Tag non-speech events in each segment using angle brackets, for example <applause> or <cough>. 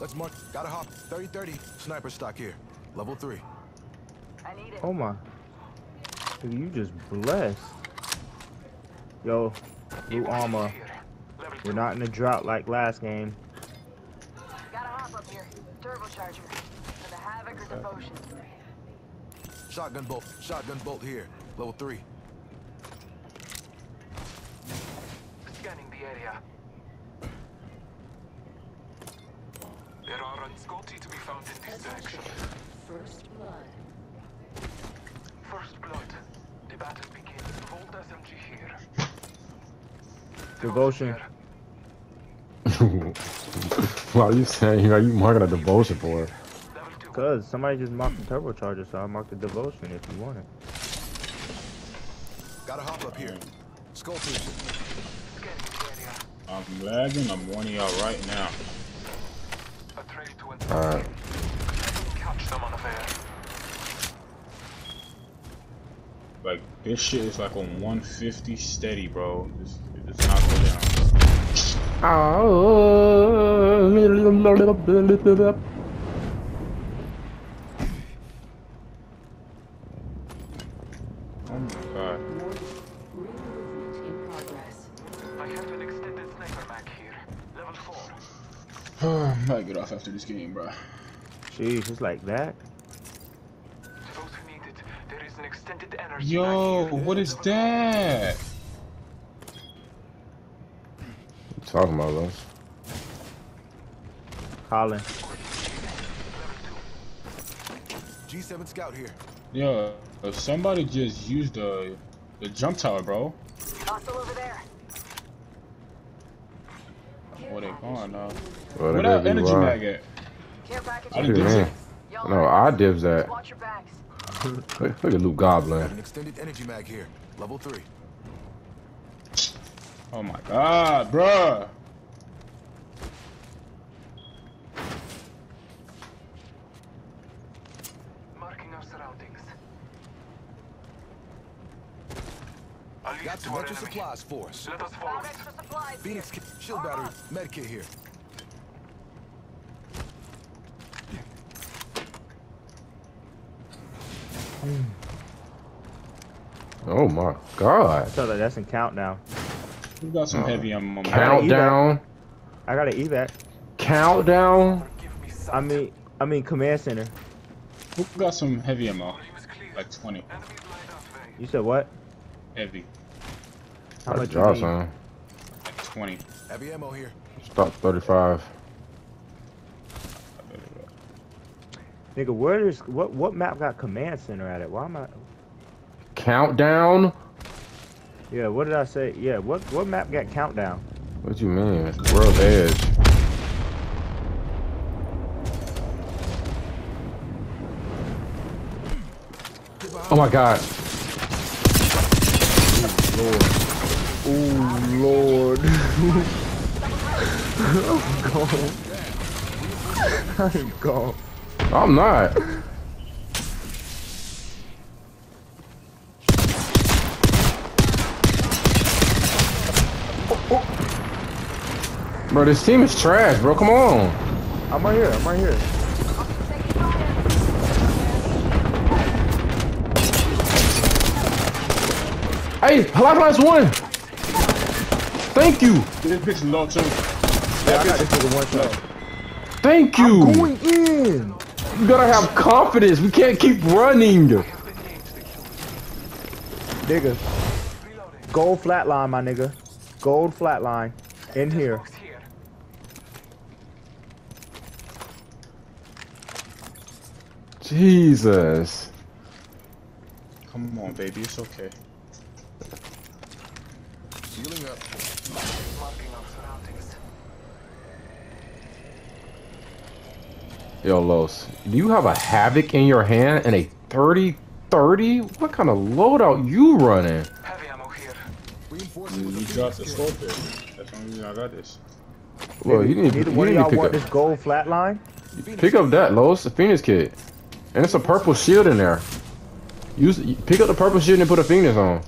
Let's mark. Gotta hop. 30-30. Sniper stock here. Level 3. I need it. Oh my. Dude, you just blessed. Yo, blue armor. We're not in a drought like last game. Gotta hop up here. Turbocharger. For the havoc or devotion. Shotgun bolt. Shotgun bolt here. Level 3. Devotion. <laughs> Why are you saying? You are you marking a devotion for? it? Cause somebody just marked the turbocharger, so I marked the devotion if you want it. Gotta hop up here. Skull piercing. Scanning. I'm lagging. I'm warning y'all right now. A trail to Alright. Catch them unaware. Like this shit is like on 150 steady, bro. It's, it's not go down. Oh my god. Ring movement in progress. I have an extended sniper mag here. Level four. <sighs> I might get off after this game, bro. Jeez, it's like that. To those who need it, there is an extended energy Yo, what is that? You talking about those? Colin. G7 scout here. Yeah, if somebody just used the the jump tower, bro. Hostile over there. Where they going now? Well, Where that energy wide. mag at? Care package. I Look didn't at think me. so. Y'all No, I this. divs that. Watch your backs. <laughs> Look, look at Luke Got Goblin. an extended energy mag here. Level three. Oh my god, bruh. Marking our surroundings. A Got to some our supplies for us. Let us follow Found it. extra supplies. Phoenix here. kit, shield battery, ah. med kit here. Hmm. Oh my god. So that doesn't count countdown. We got some oh. heavy ammo. man. Countdown. I got an evac. Countdown. Give me sight. I mean, I mean command center. Who got some heavy ammo? Volume is clear. Like 20. Enemies lined up very. You said what? Heavy. How much you job, need? son. Like 20. Heavy ammo here. Stop 35. Nigga, where is what what map got command center at it? Why am I? Countdown? Yeah, what did I say? Yeah, what what map got countdown? What you mean? World's Edge. Oh my god. Oh Lord. <laughs> I'm gone. <laughs> I'm gone. I'm not. Bro, this team is trash, bro. Come on. I'm right here. I'm right here. Hey, Lifelines one. Thank you. This bitch is low too. Yeah, I got one shot. Thank you. I'm going in. You gotta have confidence. We can't keep running. Nigga. Gold flatline, my nigga. Gold flatline. In here. Box here. Jesus. Come on, baby. It's okay. Healing up. Marking our surroundings. Yo, Los, do you have a Havoc in your hand and a 30 30? What kind of loadout you running? Heavy ammo here. Reinforcing You, with the dropped the scope kit. there. That's the only reason I got this. Well, you need, Neither you one of need to y'all pick want this gold flatline? Pick up that, Lois, the Phoenix kit. And it's a purple shield in there. Use pick up the purple shield and put a Phoenix on.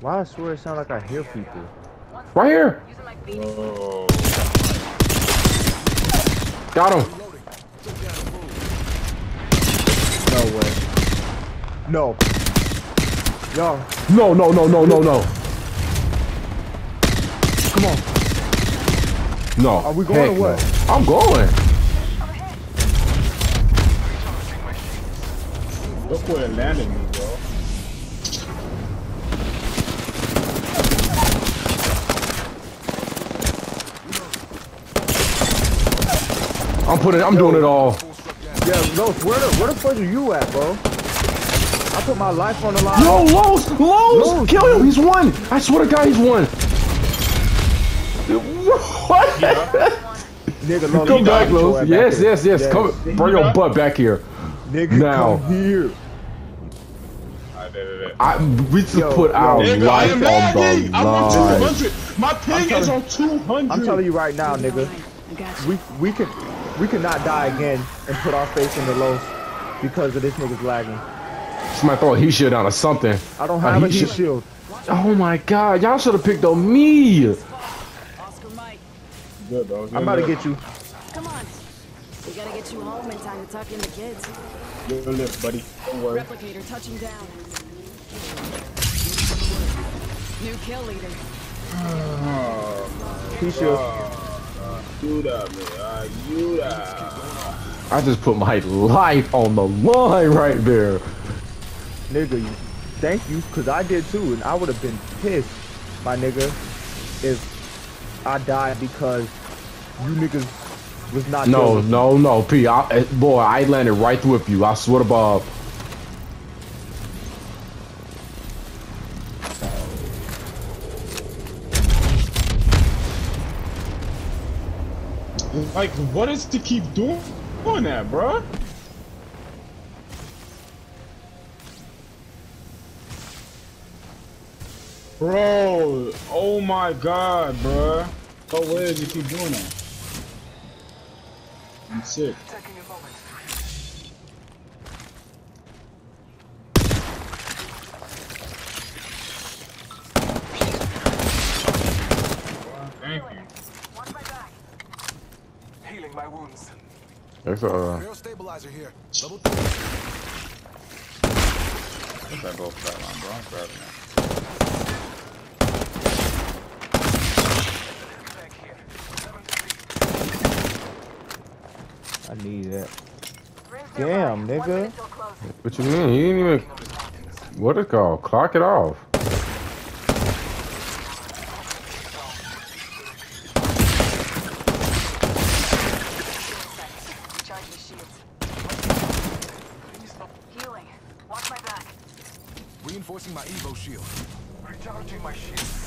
Why I swear it sound like I hear people. Right here. Using my phoenix. Oh, Got him. Reloading. Took down the move. No way. No. Yo, No, no, no, no, no, no. come on. No. Are we going Heck or what? no. I'm going. Recharging look where it landed me, bro. I'm putting. I'm doing it all. Full struck down. Yeah, Los, where the where the fuck are you at, bro? I put my life on the line. No, Lowe's, Lowe's, Lowe's, kill him. He's won. I swear to God, he's won. What? Nigga, Los, Come back, gotta get your Lowe's. ass Yes, yes, yes. Come, bring your butt back here. Nigga, now. come here. I did it. I, we just Yo, put yo. our Nigga, I life am on lagging. the I'm on 200. My ping is on 200. I'm telling you right now, nigga. I got you. We we could we could not die again and put our face in the Los because of this nigga's lagging. Somebody throw a heat shield down or something. I don't A have a heat heat shield. shield. Oh my God, y'all should have picked on me. Oscar Mike, Good, bro. I'm about to get you. come on. We gotta get you home in time to tuck in the kids. Good lift, buddy. Don't worry. Replicator touching down. New kill leader. Heat shield. You that, man. Uh, you that. I just put my life on the line right there. Nigga, thank you, cause I did too, and I would have been pissed, my nigga, if I died because you niggas was not No, no, no, P. I, eh, boy, I landed right with you. I swear to Bob. Like, what is to keep doing, doing that, bro? Bro, oh my god, bro. Oh, where does he keep doing that? Wounds. There's a. Uh, Barrel stabilizer here. Level three. What's that go for that line, bro? I'm grabbing that. Back here. 73. I need that. Damn, nearby. One nigga. minute till closing. What you mean? He didn't even. What it called? Clock it off. Recharging shields. Healing. Watch my back. Reinforcing my Evo shield. Recharging my shield.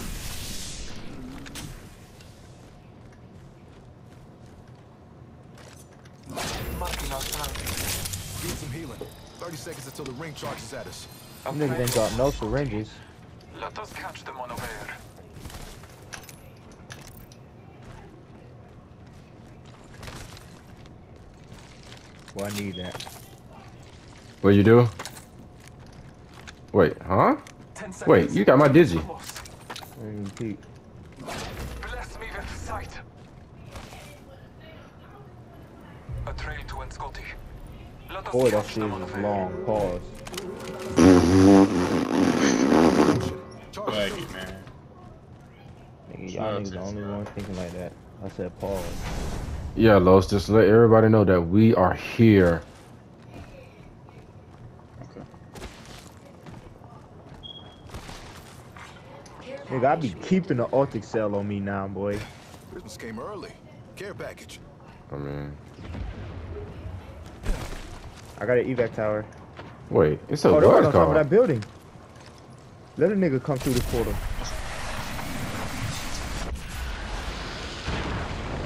Marking our surroundings. Need some healing. 30 seconds until the ring charges at us. I'm Niggas trying ain't to- got no syringes. Let us catch them unaware. Well, I need that. What you do? Wait, huh? Wait, you got my digi. Close. I ain't even peek. Bless me with sight. A trail to Enscoti. Let us Boy, that catch shit is long. Pause. Charge Thank you, man. Nigga, y'all Shout niggas the only one thinking like that. I said pause. Yeah, Los, just let everybody know that we are here. Okay. Nigga, I be keeping the Arctic cell on me now, boy. Christmas came early. Care package. I mean, I got an evac tower. wait, it's a Oh, they're on top of that building. Let a nigga come through this portal.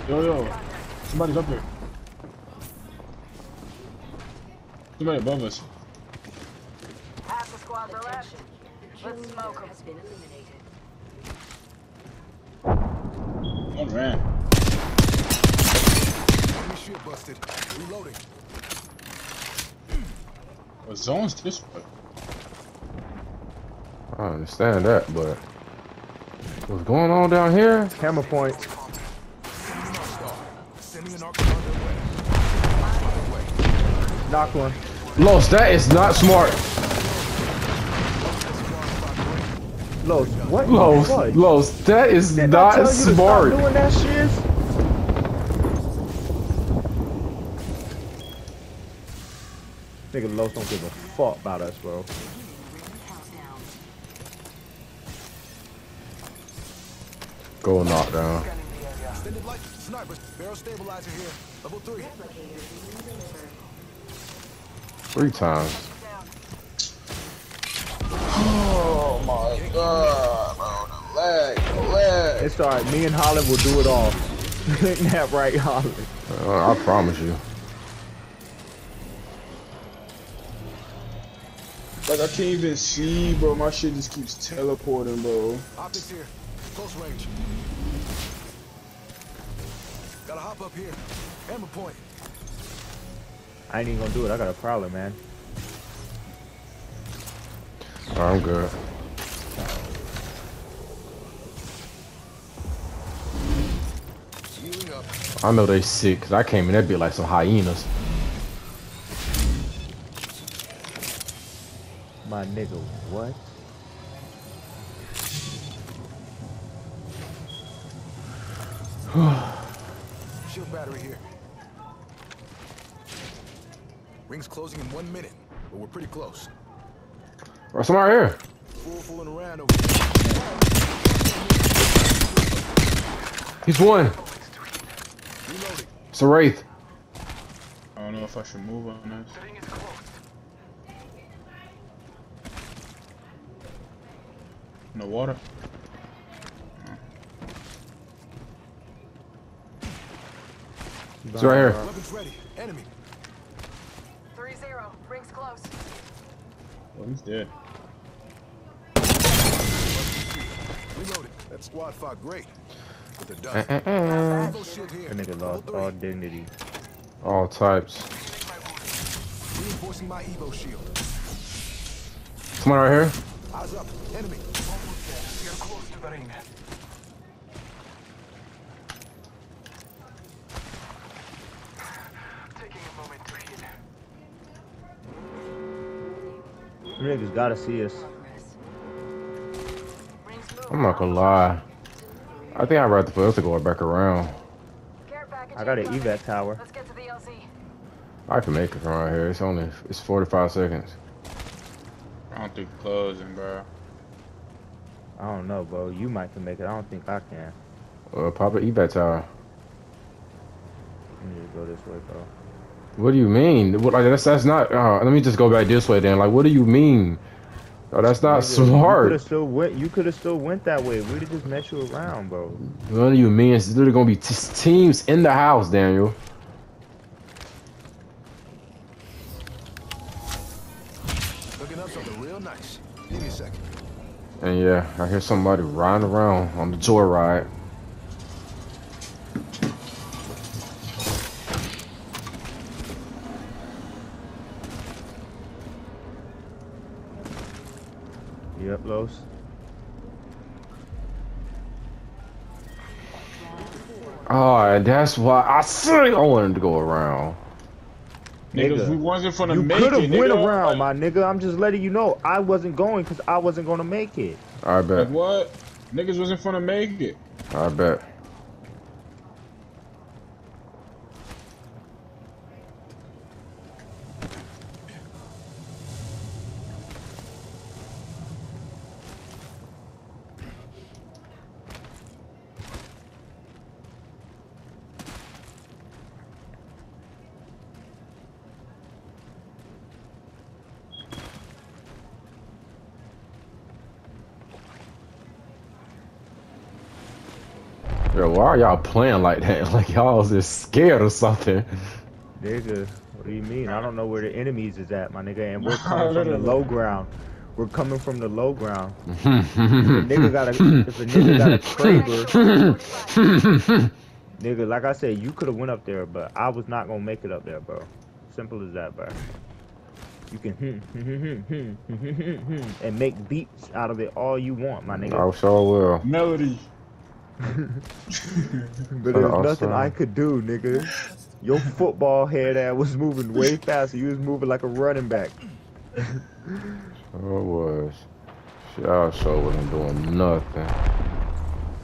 Yo, yo. Somebody's up here. Somebody above us. Half the squads are left. Let's smoke 'em. has been eliminated. One ran. Enemy shield busted. Reloading. What zone's this way? I understand that, but what's going on down here? Hammer point. Enemy North Star. Sending an arc on their way. Knock one. Los, that is not smart. Los, what? Los, Los, that is Didn't I tell not you to stop smart. doing that shit? Nigga Los don't give a fuck about us, bro. Go knock down. Scanning the area. Extended light. Sniper. Barrel stabilizer here. Level three. Three times. Oh my god, bro. The leg, the leg. It's alright, me and Holland will do it all. Ain't <laughs> that right, Holland? Uh, I promise you. Like I can't even see, bro. My shit just keeps teleporting, bro. Optics here. Close range. Gotta hop up here. Hammer point. I ain't even gonna do it. I got a prowler, man. I'm good. I know they sick, cause I came in that bit like some hyenas. My nigga, what? <sighs> Shield battery here. Ring's closing in one minute, but we're pretty close. Or somebody here. Full fooling around over here. He's one. It's a wraith. I don't know if I should move on this. The ring is closed. In the water. He's right here. Weapons ready. Enemy. 3-0. Rings close. Oh, he's dead. Reloading. That squad fought great. But they're done. uh, uh. Evo shield here. That nigga lost all dignity. All types. Reinforcing my Evo shield. Somebody right here. Eyes up. Enemy. Almost there. We are close to the ring. Taking a moment to heal. Them niggas gotta see us. I'm not gonna lie. I think I'd rather for us to go back around. I got an evac tower. Let's get to the LZ. I can make it from right here. It's only it's 45 seconds. I don't think closing, bro. I don't know, bro. You might can make it. I don't think I can. Uh, pop an evac tower. I need to go this way, bro. What do you mean? What, like that's that's not. Uh, let me just go back this way then. Like, what do you mean? Oh, that's not Nigga, You could smart. have still went. You could have still went that way. We'd have just met you around, bro. What do you mean? It's literally gonna be t- teams in the house, Daniel. Looking up something real nice. Give me a second. And yeah, I hear somebody riding around on the joyride. Yep, Los. Oh, and that's why I said I wanted to go around. Niggas, Nigga, we wasn't finna You make it. You could have went nigga. around, my nigga. I'm just letting you know. I wasn't going because I wasn't gonna make it. I Like bet. what? Niggas wasn't gonna make it. I bet. Yo, why are y'all playing like that? <laughs> Like y'all is just scared or something. Nigga, what do you mean? I don't know where the enemies is at, my nigga. And we're <laughs> coming from the low ground. we're coming from the low ground. <laughs> if a nigga got a, if a nigga got a Kraber, nigga, like I said, you could have went up there, but I was not gonna make it up there, bro. Simple as that, bro. You can hmm, hmm, hmm, hmm, hmm, hmm, hmm, and make beats out of it all you want, my nigga. I sure will. Melody. <laughs> But there's nothing I could do, nigga. Your football head ass was moving way <laughs> faster. You was moving like a running back. Sure was. Y'all sure wasn't doing nothing.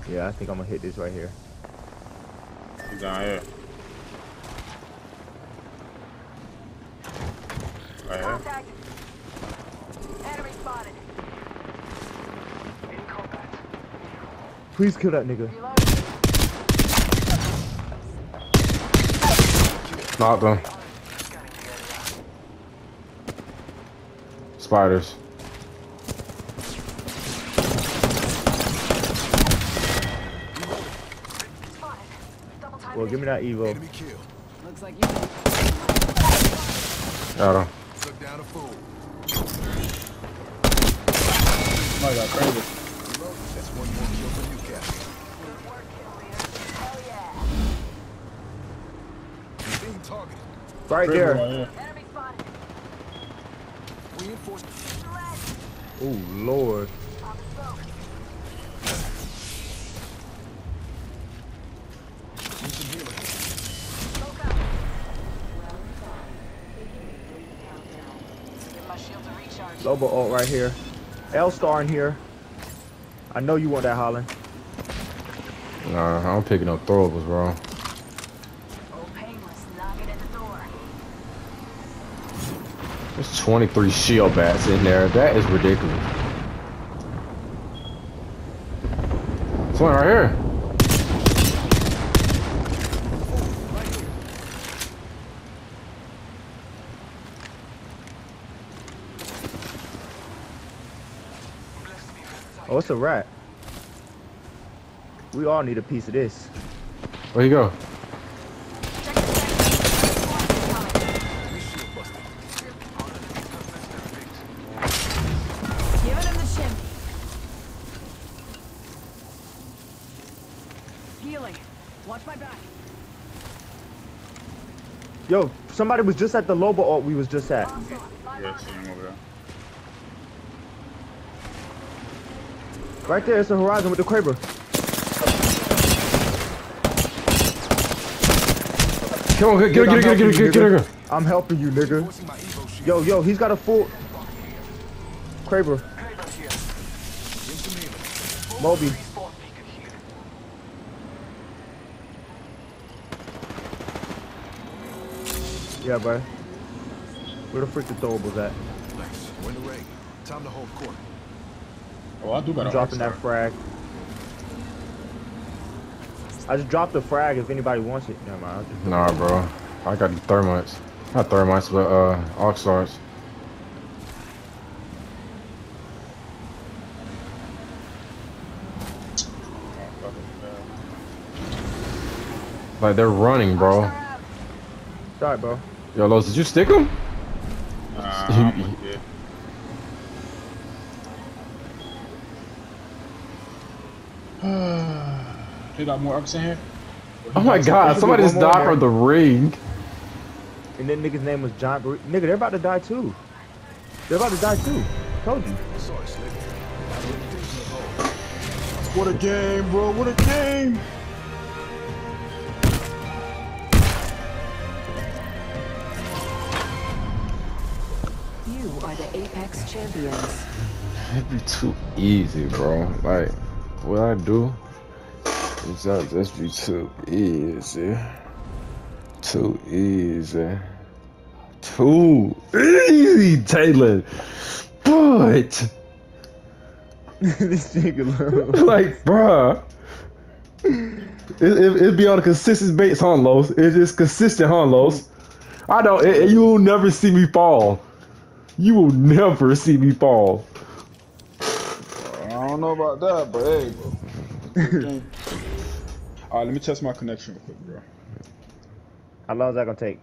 Yeah, I think I'm gonna hit this right here. He's down here. Right here. Contact. Enemy spotted. In combat. Please kill that nigga. Reloading. Knocked them. Scanning the area. Spiders. Spotted. Double time. Well, give me that Evo. Looks like you. Got him. Took down a fool. Somebody got crazy. Right Crazy there. right here. Enemy spotted. Oh lord. Pop the smoke. Need some healing. Smoke out. Give my shield to recharge. Loba ult right here. L star in here. I know you want that Holland. Nah, I'm picking up throwables, bro. Oh, painless. Knocking at the door. There's 23 shield bats in there. That is ridiculous. Someone right here. Bless me with sight. Oh, it's a rat. We all need a piece of this. Where you go? Watch my back. Yo, somebody was just at the Loba ult we was just at. Yeah, see him over there. Right there, it's the horizon with the Kraber. Come on, get, get, Nigga, get, I'm get, get, helping get, you, get, get, nigga. I'm helping you, nigga. Reinforcing my Evo shield. Yo, yo, he's got a full Kraber, Kraber here. Give some healing. Moby. Yeah, bro. Where the frick the throwables at? Nice. We're the ring. Time to hold court. Oh, I do got I'm dropping that frag. I just dropped the frag if anybody wants it. Never mind. Nah, bro. I got the thermites. Not thermites, but uh, arc stars. Like they're running, bro. Sorry, bro. Yo, Los, did you stick him? Nah, I'm with <sighs> you. They got more ups in here? Oh my god, There's somebody just more died from the ring. And then nigga's name was John. Bre- Nigga, they're about to die too. They're about to die too. Told you. Sorry, Slick. I wouldn't think of hole. What a game, bro. What a game. Apex champions. It'd be too easy, bro. Like, what I do is that just be too easy. Too easy. Too easy, Taylor. But, this nigga low. <laughs> like, bruh. It, it, it'd be on a consistent base, huh, Los? It's just consistent, huh, Los? I know, it, you will never see me fall. You will never see me fall. I don't know about that, but hey, bro. <laughs> Alright, let me test my connection real quick, bro. How long is that gonna take?